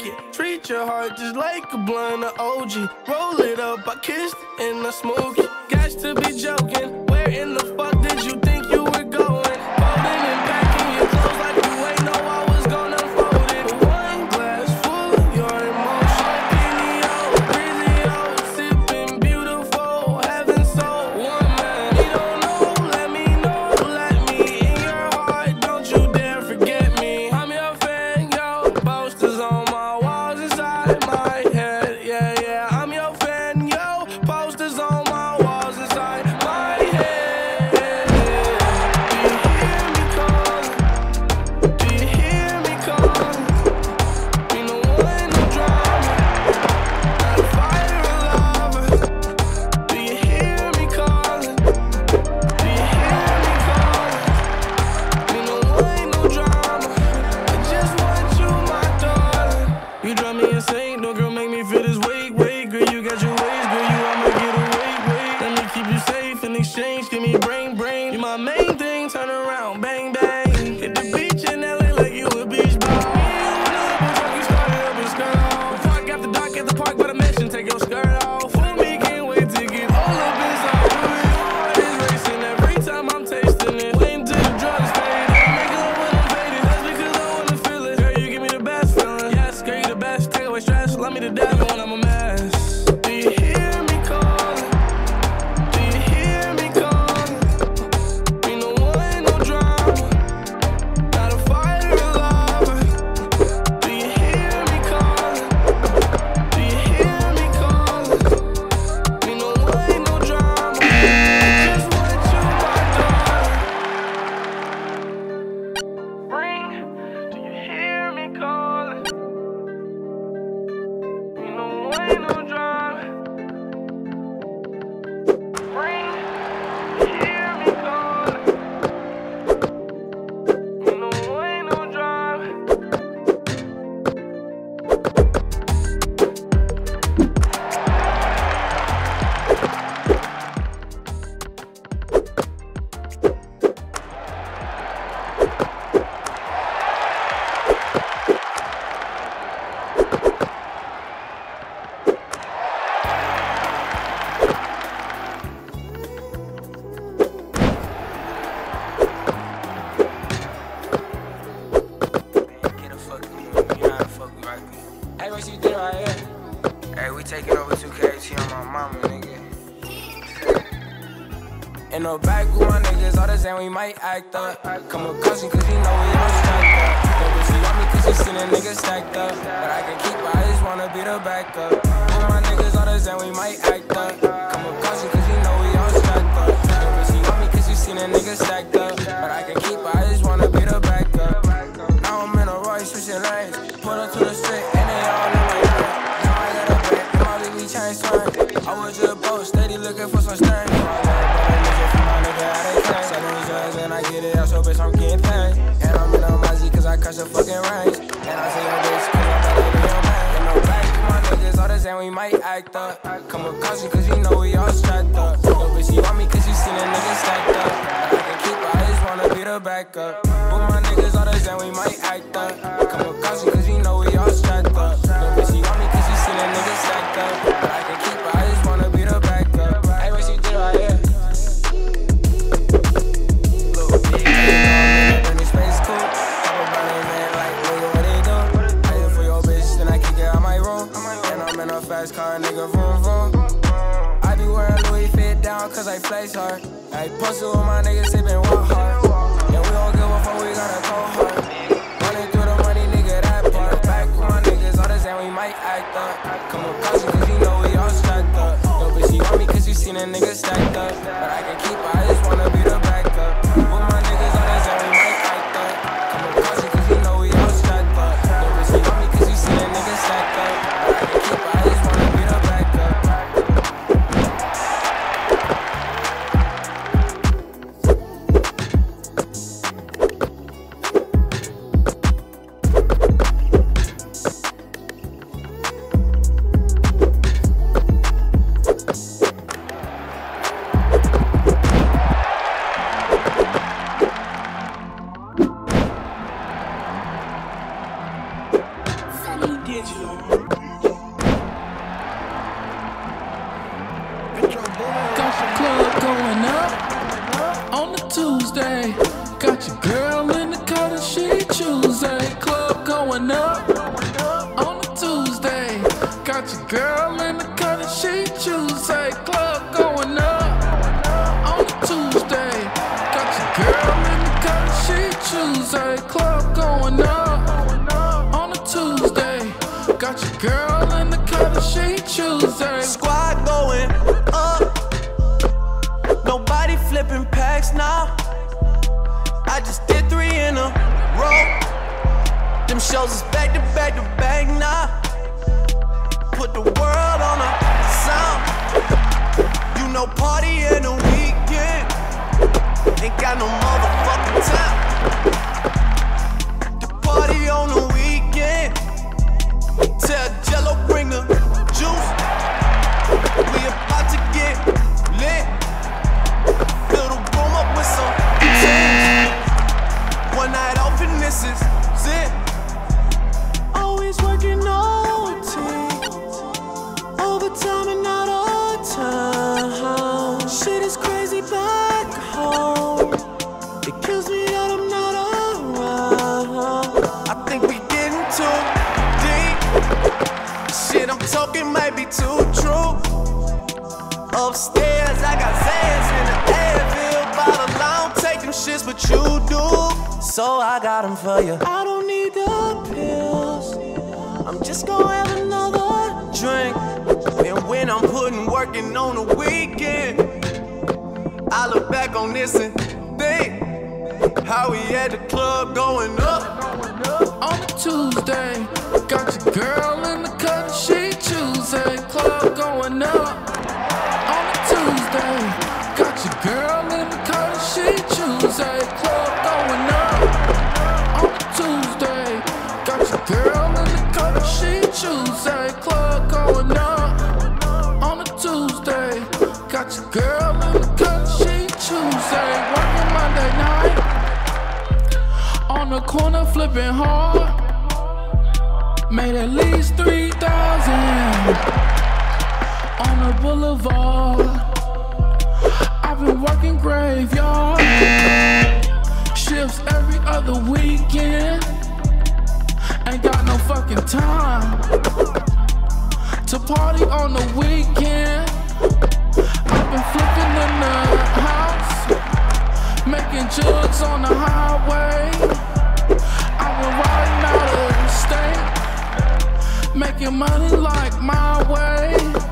hit your heart just like a blunt of OG. Roll it up, I kissed and I smoked it. Got to be joking. Where in the fuck did you main turn around, bang, bang. Hit the beach in LA like you a beach ball. You started up and skirt. Before I got the dock at the park, but I mentioned take your skirt off. For me, can't wait to get all up inside. Heart is racing every time I'm tasting it. Waiting till the drugs fade. I make love when I'm faded. That's because I wanna feel it. Girl, you give me the best feeling. Yes, girl, you the best. Take away stress. Love me to death the back with my niggas, all the same, we might act up. Come with caution, cause you know we all stacked up. That she want me cause she seen a nigga stacked up. But I can keep I just wanna be the backup. With my niggas, all the same, we might act up. Come with caution, cause you know we all stacked up. That she want me cause she seen a nigga stacked up. But I can keep I Crush the fucking range. And I say your bitch cause I'm better than your man. In the back with my niggas, all the same, we might act up. Come with caution cause you know we all strapped up. Yo, bitch, she want me cause she seen a nigga stacked up. I can keep I just wanna be the backup. With my niggas, all the same, we might act up. Come with caution cause you know we fast car, nigga, vroom, vroom. I be wearing Louis fit down, cause I flex hard. I posted with my niggas, sippin' walk hard. Yeah, we don't give a fuck, we gotta go hard. Running through the money, nigga, that part. Back with my niggas, all the same, we might act up. Come with caution, cause you know we all strapped up. Yo, bitch, she want me cause you seen a nigga stacked up. But I can keep up on a Tuesday. Got your girl in the Know, party in the weekend. Ain't got no motherfucking time. So I got them for you. I don't need the pills. I'm just gonna have another drink. And when I'm putting working on the weekend, I look back on this and think how we at the club going up. on Tuesday. Got your girl in the cut, she Tuesday. Club going up on a Tuesday. Got your girl in the cut, she Tuesday. Club Tuesday. Club going up on a Tuesday. Got your girl in the cut, she Tuesday. Working Monday night on the corner flipping hard. Made at least 3,000 on the boulevard. I've been working graveyard shifts every other weekend. Fucking time to party on the weekend. I've been flipping in the house, making jugs on the highway. I've been riding out of state, making money like my way.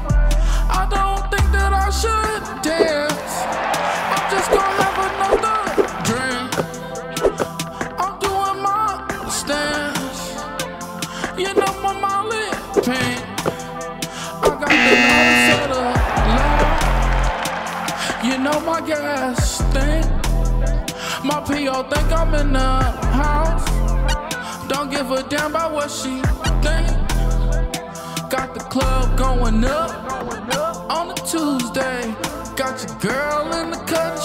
You know my gas stink. My PO think I'm in the house. Don't give a damn about what she think. Got the club going up on a Tuesday. Got your girl in the cut.